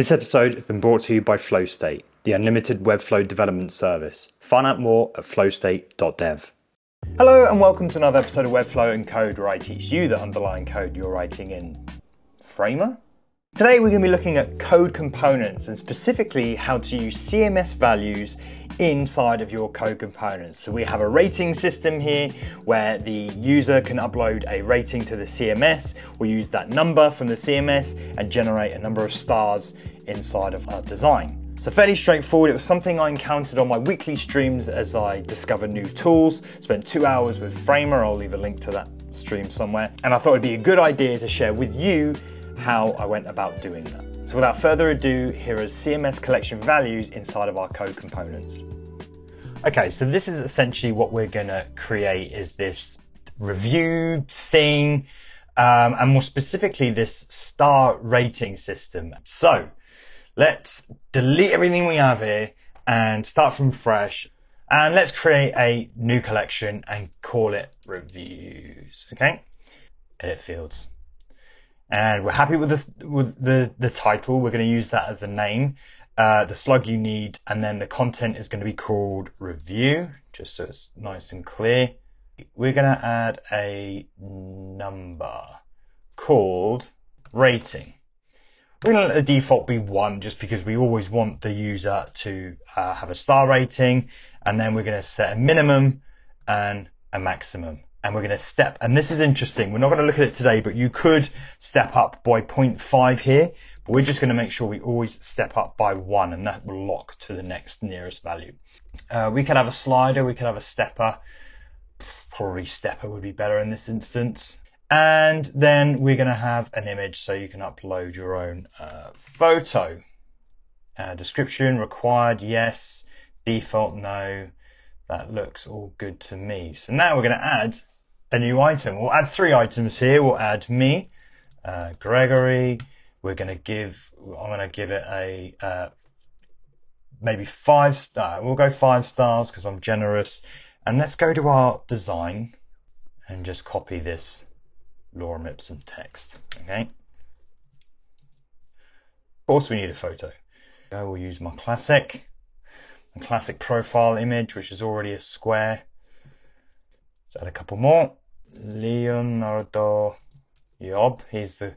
This episode has been brought to you by FlowSt8, the unlimited Webflow development service. Find out more at flowst8.dev. Hello, and welcome to another episode of Webflow and Code, where I teach you the underlying code you're writing in Framer. Today, we're going to be looking at code components and specifically how to use CMS values inside of your code components. So we have a rating system here where the user can upload a rating to the CMS. We'll use that number from the CMS and generate a number of stars inside of our design. So fairly straightforward. It was something I encountered on my weekly streams as I discovered new tools. Spent two hours with Framer. I'll leave a link to that stream somewhere. And I thought it'd be a good idea to share with you how I went about doing that. So without further ado, here are CMS collection values inside of our code components. Okay, so this is essentially what we're gonna create is this review thing, um, and more specifically this star rating system. So let's delete everything we have here and start from fresh. And let's create a new collection and call it reviews, okay? Edit fields and we're happy with this with the the title. We're going to use that as a name. Uh, the slug you need, and then the content is going to be called review, just so it's nice and clear. We're going to add a number called rating. We're going to let the default be one just because we always want the user to uh, have a star rating. And then we're going to set a minimum and a maximum and we're going to step, and this is interesting. We're not going to look at it today, but you could step up by 0.5 here, but we're just going to make sure we always step up by one and that will lock to the next nearest value. Uh, we could have a slider, we could have a stepper. Probably stepper would be better in this instance. And then we're going to have an image so you can upload your own uh, photo. Uh, description required, yes. Default, no. That looks all good to me. So now we're going to add a new item. We'll add three items here. We'll add me, uh, Gregory. We're going to give, I'm going to give it a, uh, maybe five star. We'll go five stars because I'm generous. And let's go to our design and just copy this lorem ipsum text. Okay. Of course we need a photo. I will use my classic, my classic profile image, which is already a square. Let's add a couple more. Leonardo Iob. He's the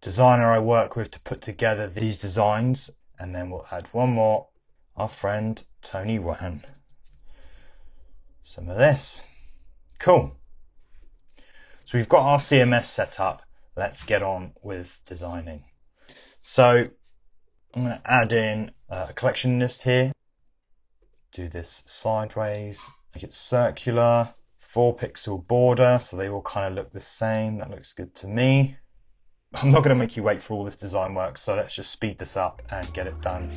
designer I work with to put together these designs. And then we'll add one more, our friend Tony Wan. Some of this. Cool. So we've got our CMS set up. Let's get on with designing. So I'm going to add in a collection list here. Do this sideways, make it circular four pixel border, so they all kind of look the same. That looks good to me. I'm not going to make you wait for all this design work, so let's just speed this up and get it done.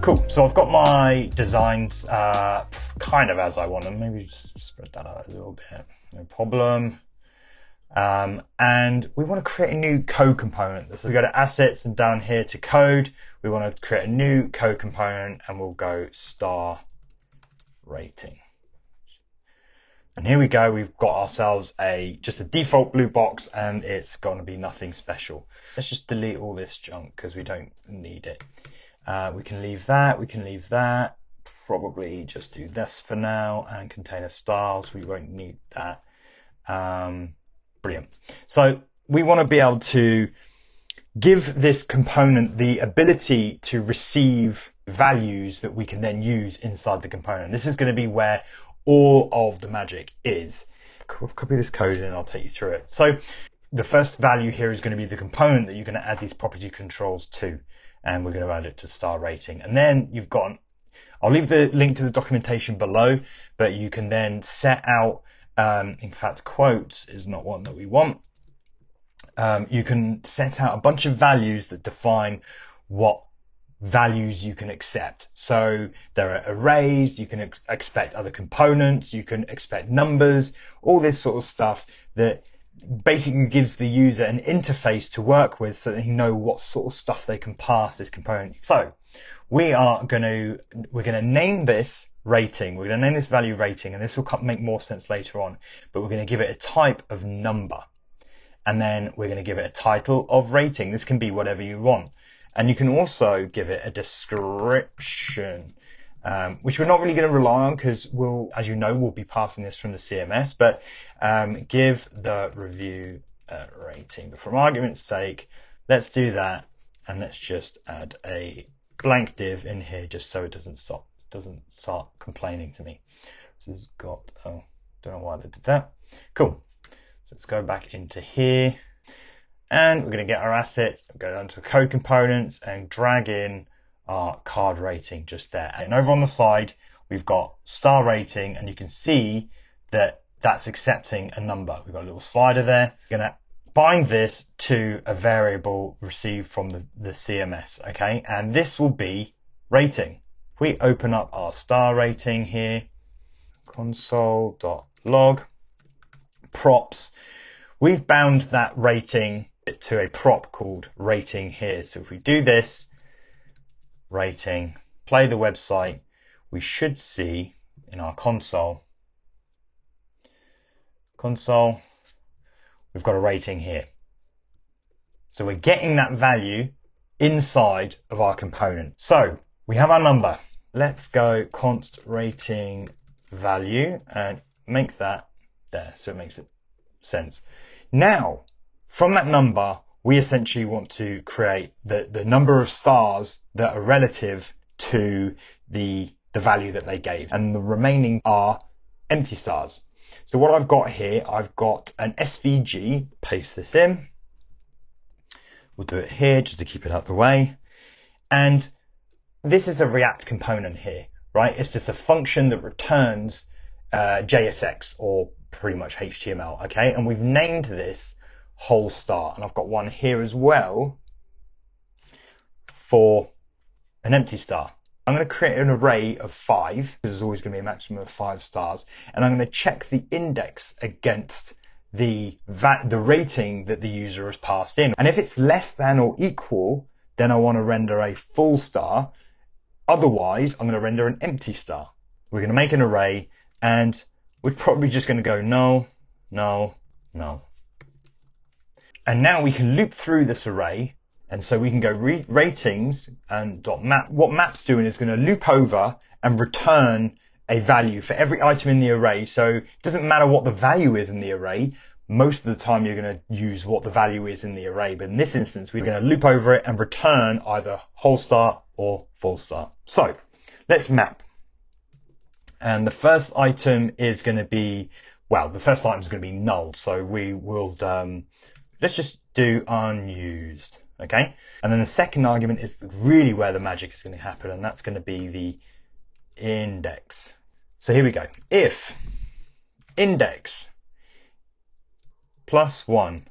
Cool, so I've got my designs uh, kind of as I want them. Maybe just spread that out a little bit, no problem. Um, and we want to create a new code component. So we go to assets and down here to code, we want to create a new code component and we'll go star rating. And here we go, we've got ourselves a just a default blue box and it's going to be nothing special. Let's just delete all this junk because we don't need it. Uh, we can leave that, we can leave that, probably just do this for now and container styles, we won't need that. Um, Brilliant. So we want to be able to give this component the ability to receive values that we can then use inside the component. This is going to be where all of the magic is. Copy this code and I'll take you through it. So the first value here is going to be the component that you're going to add these property controls to. And we're going to add it to star rating. And then you've got, I'll leave the link to the documentation below, but you can then set out um, in fact, quotes is not one that we want. Um, you can set out a bunch of values that define what values you can accept. So there are arrays, you can ex- expect other components, you can expect numbers, all this sort of stuff that basically gives the user an interface to work with so that they know what sort of stuff they can pass this component. So we are going to, we're going to name this rating. We're going to name this value rating, and this will make more sense later on, but we're going to give it a type of number. and then we're going to give it a title of rating. This can be whatever you want. And you can also give it a description, um, which we're not really going to rely on because we'll, as you know, we'll be passing this from the CMS, but um, give the review a rating. But for argument's sake, let's do that and let's just add a blank div in here just so it doesn't stop, doesn't start complaining to me. This has got, oh, don't know why they did that. Cool. So let's go back into here and we're going to get our assets, go down to code components and drag in our card rating just there. And over on the side, we've got star rating and you can see that that's accepting a number. We've got a little slider there. We're going to bind this to a variable received from the, the CMS. Okay. And this will be rating. We open up our star rating here, console.log props, we've bound that rating to a prop called rating here. So if we do this rating, play the website, we should see in our console, console, we've got a rating here. So we're getting that value inside of our component. So we have our number. Let's go const rating value and make that there so it makes it sense. Now, from that number, we essentially want to create the, the number of stars that are relative to the, the value that they gave. And the remaining are empty stars. So what I've got here, I've got an SVG, paste this in. We'll do it here just to keep it out of the way. And this is a React component here, right? It's just a function that returns uh, JSX or pretty much HTML, okay? And we've named this whole star. And I've got one here as well for an empty star. I'm going to create an array of five, because there's always going to be a maximum of five stars, and I'm going to check the index against the the rating that the user has passed in. And if it's less than or equal, then I want to render a full star. Otherwise, I'm going to render an empty star. We're going to make an array, and we're probably just going to go null, null, null. And now we can loop through this array. And so we can go ratings and dot map. What map's doing is going to loop over and return a value for every item in the array. So it doesn't matter what the value is in the array. Most of the time you're going to use what the value is in the array. But in this instance, we're going to loop over it and return either whole star or full star. So let's map. And the first item is going to be, well, the first item is going to be null. So we will, um, let's just do unused. Okay. And then the second argument is really where the magic is going to happen. And that's going to be the index. So here we go. If index plus one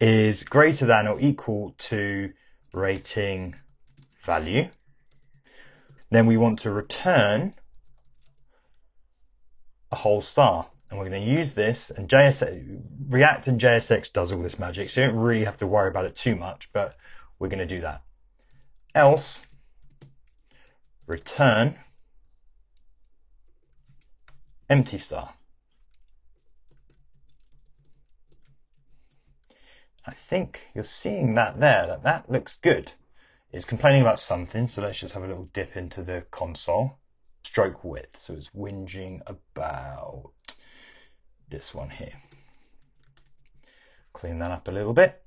is greater than or equal to rating value, then we want to return a whole star. And we're going to use this and JSX, React and JSX does all this magic. So you don't really have to worry about it too much, but we're going to do that. Else return empty star. I think you're seeing that there, that that looks good. It's complaining about something, so let's just have a little dip into the console. Stroke width, so it's whinging about this one here. Clean that up a little bit.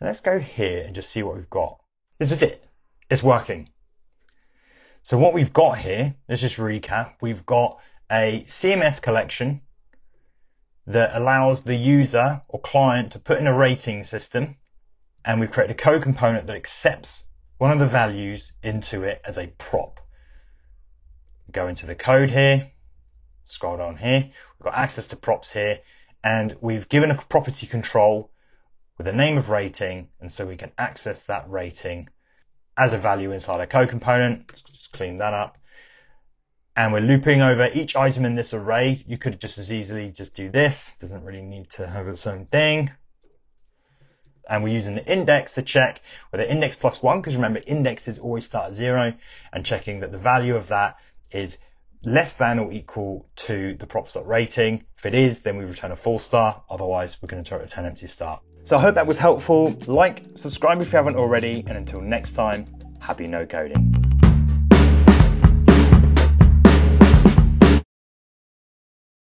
let's go here and just see what we've got. This is it. It's working. So what we've got here, let's just recap. We've got a CMS collection that allows the user or client to put in a rating system and we've created a code component that accepts one of the values into it as a prop. Go into the code here, scroll down here, we've got access to props here, and we've given a property control with a name of rating, and so we can access that rating as a value inside a code component. Let's just clean that up. And we're looping over each item in this array. You could just as easily just do this. Doesn't really need to have its own thing. And we're using the index to check whether index plus one, because remember indexes always start at zero, and checking that the value of that is less than or equal to the prop start rating. If it is, then we return a four star. Otherwise, we're going to return empty star. So I hope that was helpful. Like, subscribe if you haven't already, and until next time, happy no coding.